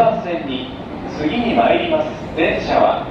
幹線に次に参ります。電車は